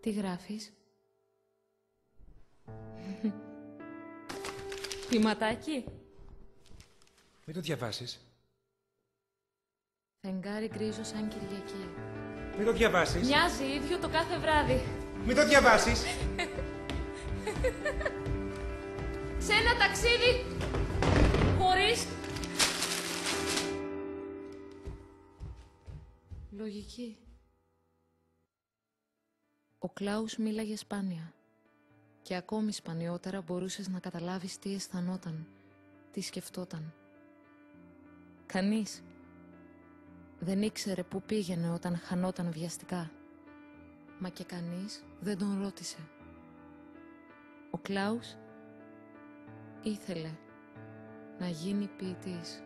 Τι γράφεις; Ποιηματάκι. Μην το διαβάσεις. Φεγγάρι γκρίζο σαν Κυριακή. Μην το διαβάσεις. Μοιάζει ίδιο το κάθε βράδυ. Μην το διαβάσεις. Σε ένα ταξίδι χωρίς... Λογική. Ο Κλάους μίλαγε σπάνια και ακόμη σπανιότερα μπορούσες να καταλάβεις τι αισθανόταν, τι σκεφτόταν. Κανείς δεν ήξερε πού πήγαινε όταν χανόταν βιαστικά. Μα και κανείς δεν τον ρώτησε. Ο Κλάους ήθελε να γίνει ποιητής.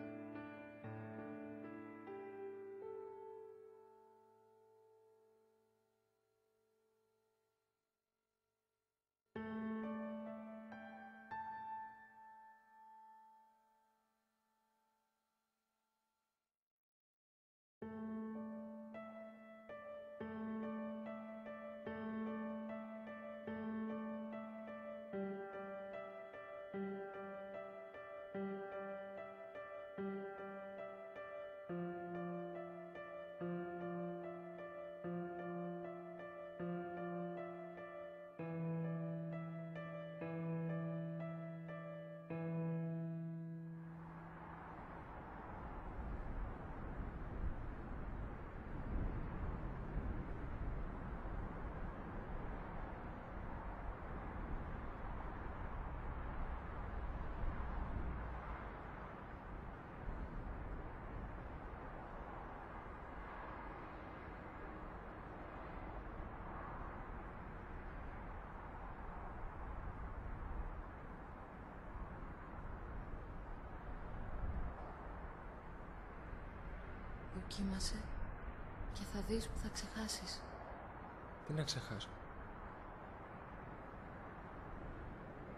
Δοκίμασε και θα δεις που θα ξεχάσεις. Τι να ξεχάσω;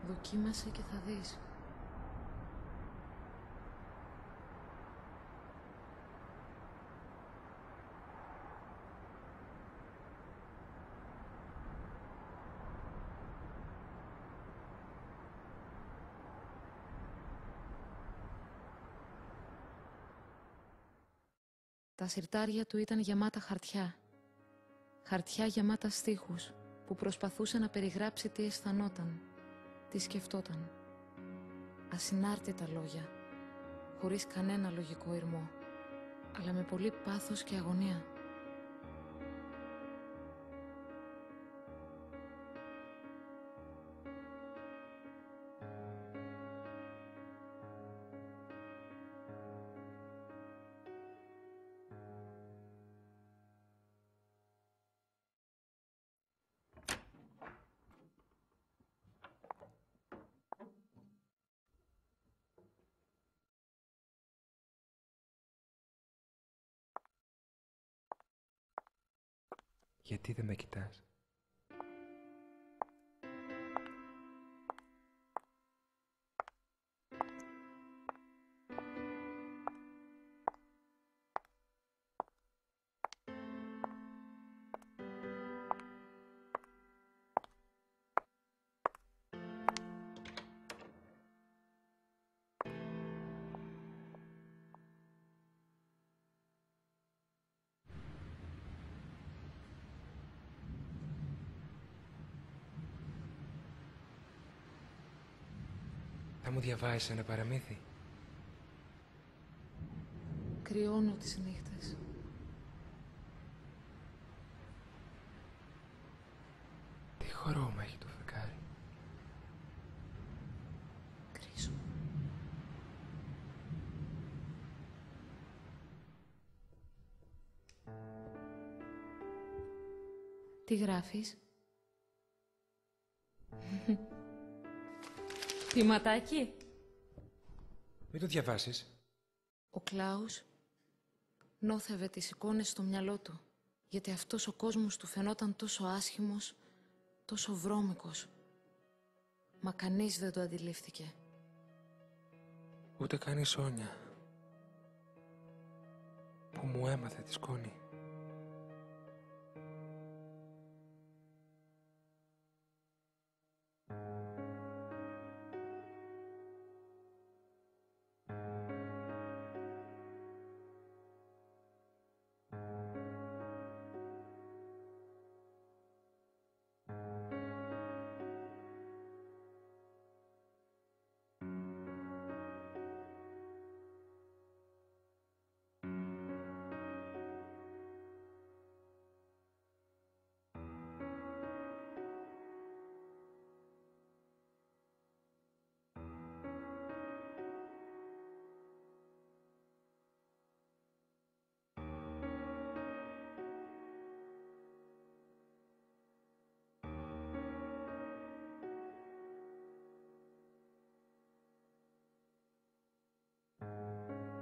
Δοκίμασε και θα δεις. Τα συρτάρια του ήταν γεμάτα χαρτιά. Χαρτιά γεμάτα στίχους που προσπαθούσε να περιγράψει τι αισθανόταν, τι σκεφτόταν. Ασυνάρτητα λόγια, χωρίς κανένα λογικό ηρμό, αλλά με πολύ πάθος και αγωνία. Γιατί δεν με κοιτάς; Θα μου διαβάσεις ένα παραμύθι. Κρυώνω τις νύχτες. Τι χρώμα έχει το φεγγάρι. Γκρίζο. Τι γράφεις; Ποιηματάκι. Μην το διαβάσεις. Ο Κλάους νόθευε τις εικόνες στο μυαλό του, γιατί αυτός ο κόσμος του φαινόταν τόσο άσχημος, τόσο βρώμικος. Μα κανείς δεν το αντιλήφθηκε. Ούτε καν η Σόνια. Που μου έμαθε τη σκόνη.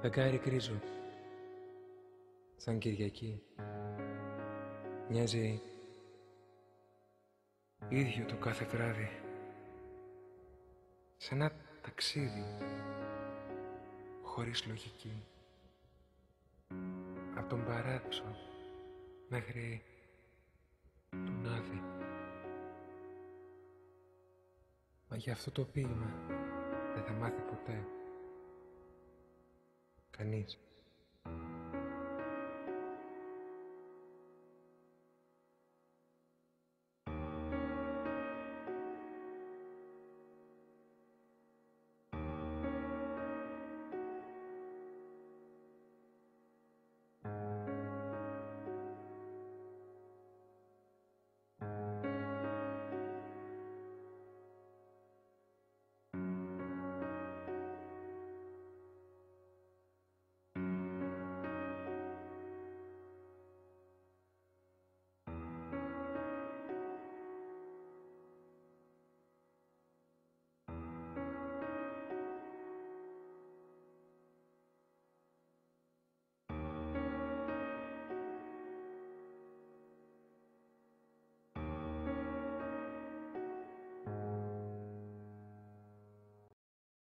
Φεγγάρι κρίζο. Σαν Κυριακή. Μοιάζει ίδιο το κάθε βράδυ. Σε ένα ταξίδι χωρίς λογική. Από τον παράδεισο μέχρι τον Άδη. Μα για αυτό το ποίημα δεν θα μάθει ποτέ. Κανείς.